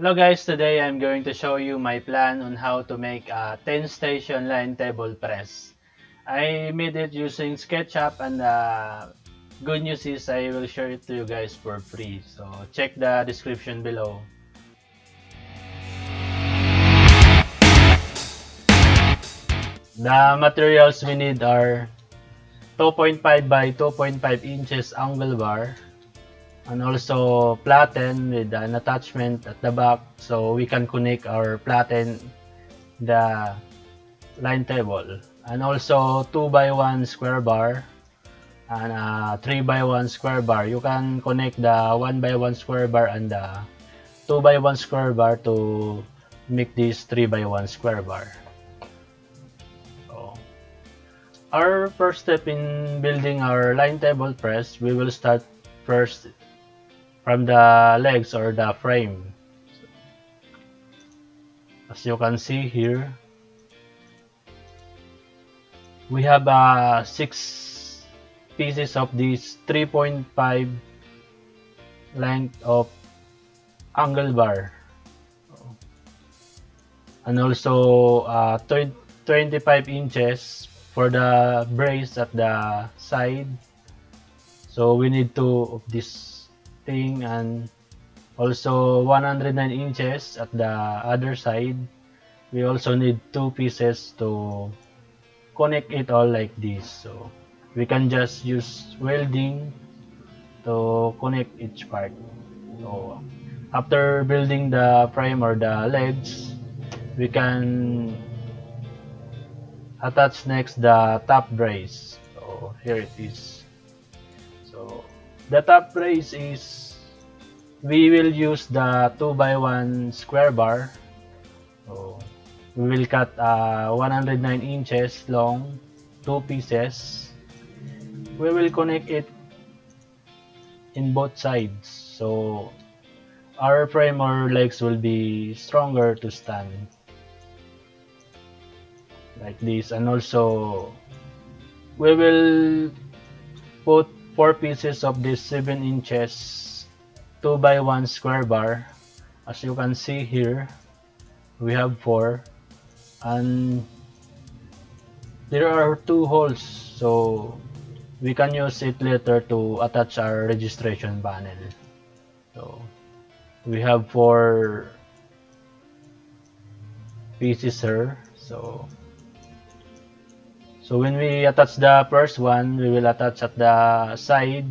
Hello guys, today I'm going to show you my plan on how to make a 10 station line table press. I made it using SketchUp and uh, good news is I will share it to you guys for free. So check the description below. The materials we need are 2.5 by 2.5 inches angle bar and also platen with an attachment at the back so we can connect our platen the line table. And also 2 by 1 square bar and a 3 by 1 square bar. You can connect the 1 by 1 square bar and the 2 by 1 square bar to make this 3 by 1 square bar. Our first step in building our line table press we will start first from the legs or the frame. As you can see here, we have uh, six pieces of this 3.5 length of angle bar and also uh, 25 inches for the brace at the side so we need two of this thing and also 109 inches at the other side. We also need two pieces to connect it all like this. So we can just use welding to connect each part. So after building the frame or the legs we can attach next the top brace. So here it is. So the top brace is we will use the 2 by 1 square bar. So we will cut uh, 109 inches long two pieces. We will connect it in both sides. So our frame or legs will be stronger to stand. Like this. And also we will put 4 pieces of this 7 inches 2 by 1 square bar. As you can see here we have 4 and there are two holes so we can use it later to attach our registration panel. So we have 4 pieces here so so when we attach the first one, we will attach at the side.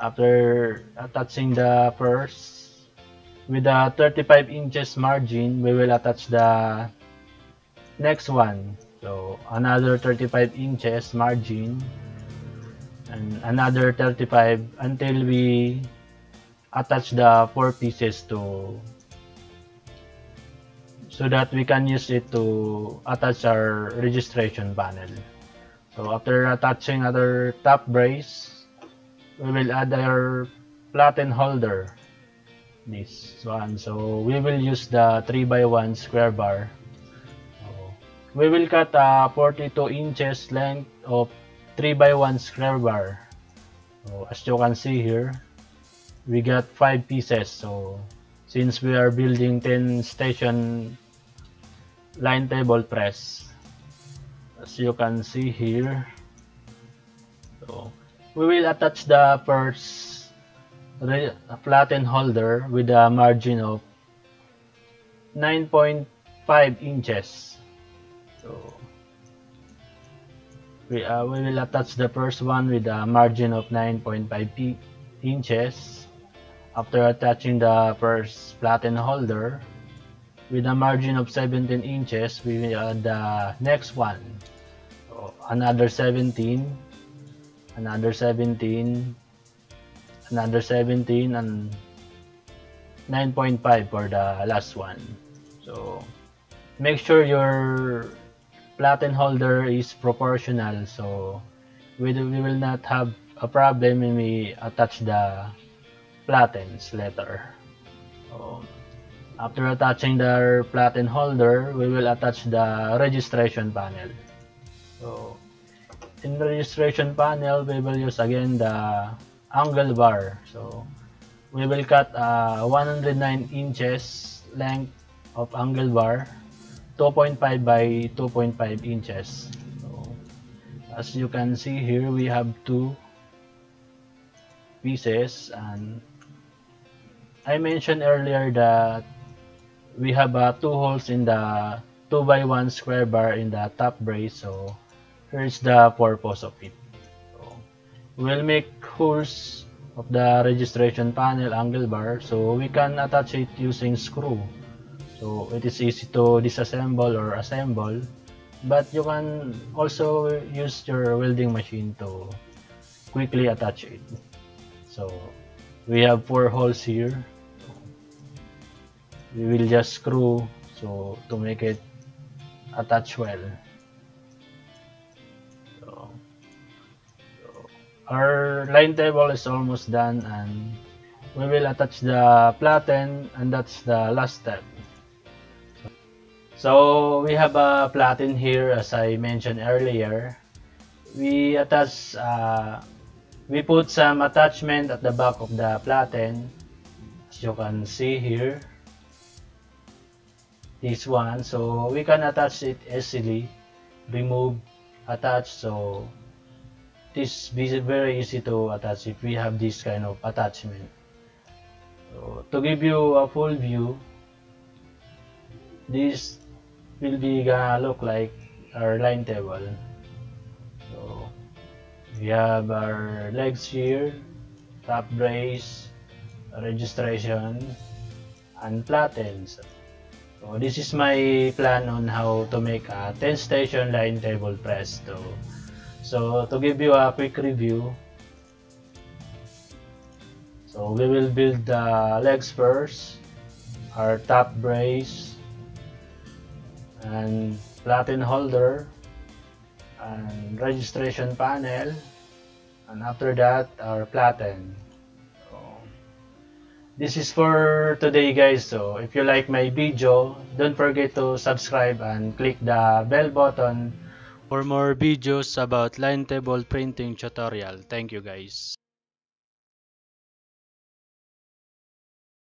After attaching the first, with a 35 inches margin, we will attach the next one. So another 35 inches margin and another 35 until we attach the four pieces to so that we can use it to attach our registration panel. So after attaching our top brace, we will add our platen holder. This one. So we will use the 3x1 square bar. So we will cut a 42 inches length of 3x1 square bar. So as you can see here, we got 5 pieces. So since we are building 10 station line table press. As you can see here. So we will attach the first platen holder with a margin of 9.5 inches. So we, uh, we will attach the first one with a margin of 9.5 inches. After attaching the first platen holder with a margin of 17 inches we add the next one. Another 17 another 17 another 17 and 9.5 for the last one. So make sure your platen holder is proportional so we, we will not have a problem when we attach the platens later so, after attaching the platen holder, we will attach the registration panel. So, in registration panel, we will use again the angle bar. So, we will cut uh, a 109 inches length of angle bar 2.5 by 2.5 inches so as you can see here we have two pieces and I mentioned earlier that we have uh, two holes in the 2 by 1 square bar in the top brace so here's the purpose of it. So we'll make holes of the registration panel angle bar so we can attach it using screw. So it is easy to disassemble or assemble but you can also use your welding machine to quickly attach it. So we have four holes here we will just screw so to make it attach well. So, so our line table is almost done and we will attach the platen and that's the last step. So we have a platen here as I mentioned earlier. We attach uh, we put some attachment at the back of the platen as you can see here this one. So we can attach it easily remove attach. So this is very easy to attach if we have this kind of attachment. So to give you a full view this will be gonna look like our line table. So we have our legs here top brace registration and platens so this is my plan on how to make a 10 station line table press. So, so to give you a quick review, so we will build the legs first, our top brace, and platen holder, and registration panel, and after that our platen this is for today guys. So if you like my video don't forget to subscribe and click the bell button for more videos about line table printing tutorial. Thank you guys